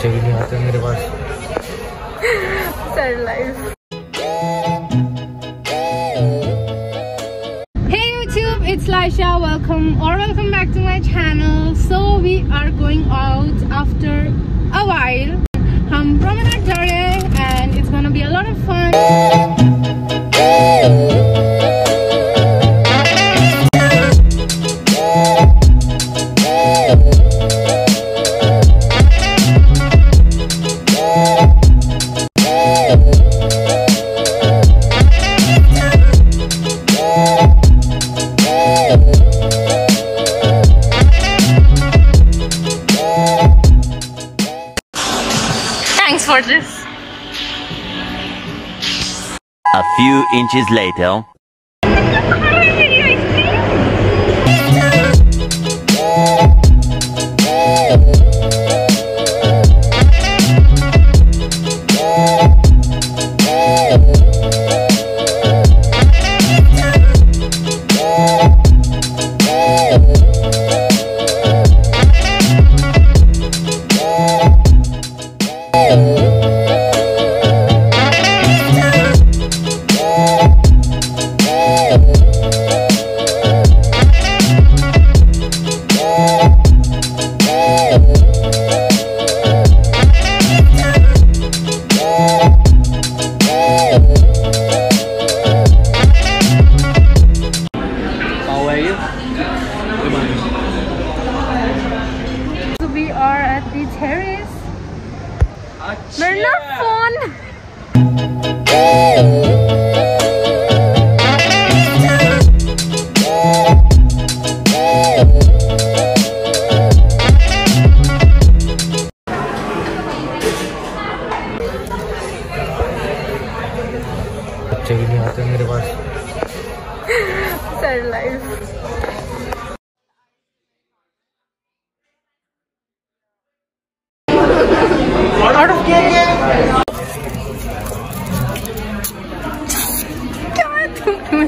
बच्चे भी नहीं आते मेरे पास sad life. Hey YouTube, it's Laisha. Welcome or welcome back to my channel. So we are going out after a while. हम promenade जा रहे हैं and it's gonna be a lot of fun. A few inches later. So we are at the terrace. मेरा ना phone. बच्चे भी नहीं आते मेरे पास Sad life.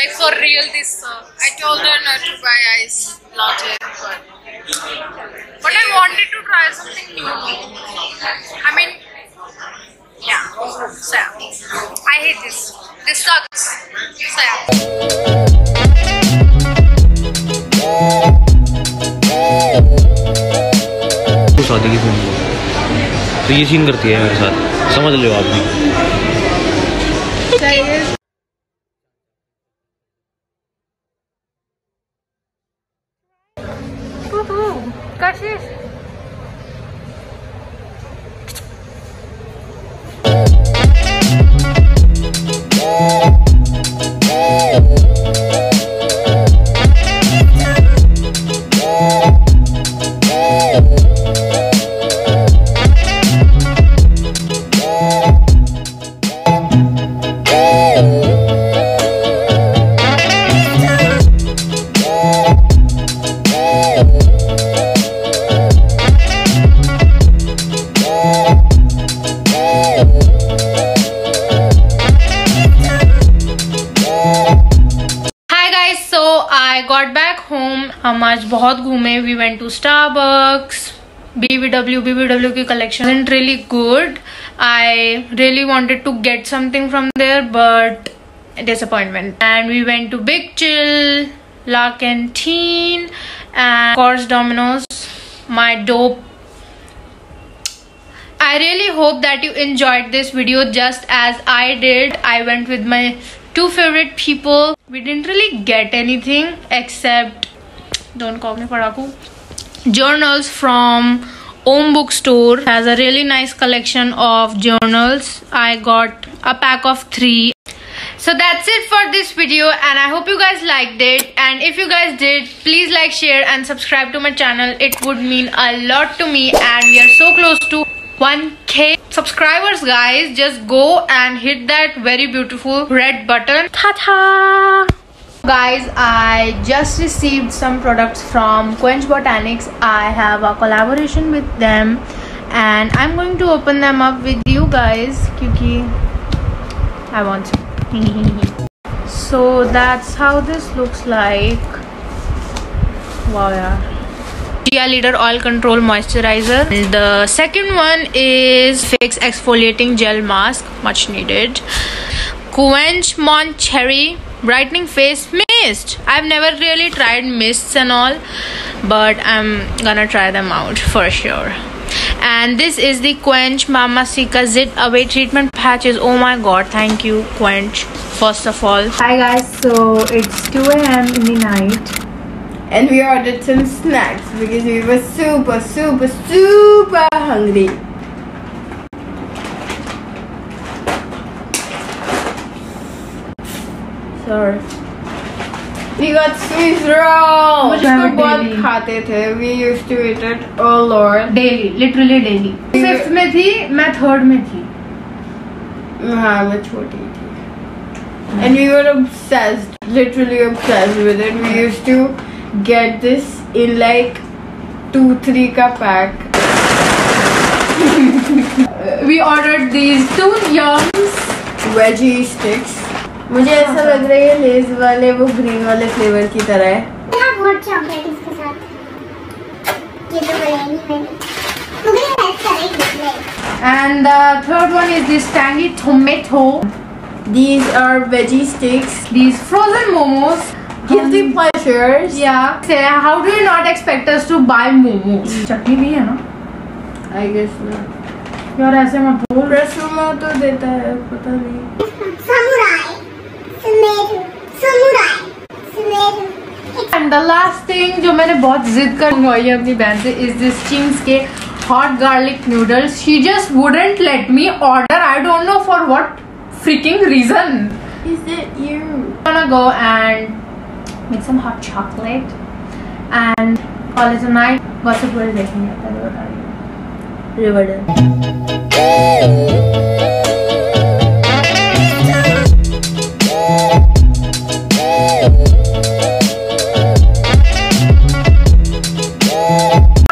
Like for real, this sucks. I told her not to buy ice latte, but but I wanted to try something new. I mean, yeah. So I hate this. This sucks. So yeah. शादी की film तो ये scene करती है मेरे साथ समझ लो आप भी back home. हम आज बहुत घूमे. We went to Starbucks. BBW BBW की collection isn't really good. I really wanted to get something from there, but disappointment. And we went to Big Chill, La Canteen, and of course Domino's. My dope I really hope that you enjoyed this video just as I did. I went with my two favorite people. We didn't really get anything except don't call me Paraku. Journals from Om Bookstore has a really nice collection of journals. I got a pack of three. So that's it for this video and I hope you guys liked it and if you guys did please like share and subscribe to my channel it would mean a lot to me and we are so close to 1k subscribers guys just go and hit that very beautiful red button ta-ta guys i just received some products from quench botanics i have a collaboration with them and i'm going to open them up with you guys kyuki i want to so that's how this looks like wow yeah Gia Leader Oil Control Moisturizer. The second one is Fix Exfoliating Gel Mask, much needed. Quench Mon Cherry Brightening Face Mist. I've never really tried mists and all, but I'm gonna try them out for sure. And this is the Quench Mama Cica Zit Away Treatment Patches. Oh my god, thank you, Quench, first of all. Hi guys, so it's 2 a.m. in the night and we ordered some snacks because we were super, super, super hungry. Sorry. We got Swiss roll. मुझे उसको भी बहुत daily. खाते थे. We used to eat it. Oh lord. Daily literally daily fifth में थी मैं third में थी हाँ मैं छोटी थी. And we were obsessed, literally obsessed with it. We used to get this in like two, three ka pack. we ordered these two yums veggie sticks मुझे ऐसा लग रहा है लेज वाले वो ग्रीन वाले फ्लेवर की तरह है तो में and the third one is this tangy tomato These are veggie sticks. these frozen momos Guilty um, pleasures. yeah say how do you not expect us to buy momos चटनी भी है ना I guess not. यार ऐसे मत बोल रसगुल्ला तो देता है पता नहीं samurai tomato samurai tomato and the last thing जो मैंने बहुत जिद कर मंगवाई है अपनी बहन से इज़ दिस चिंग्स के hot garlic noodles she just wouldn't let me order I don't know for what freaking reason Is it you? gonna go and make some hot chocolate and call it a night. Gossip world देखेंगे पहले